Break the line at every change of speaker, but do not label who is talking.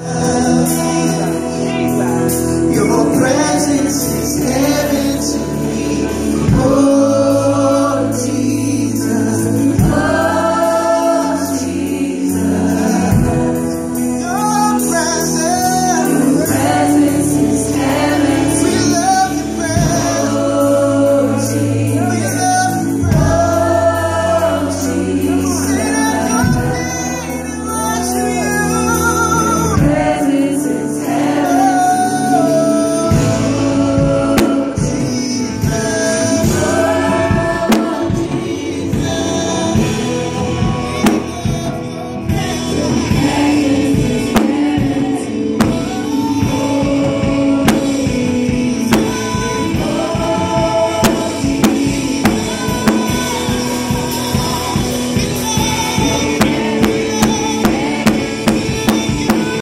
Your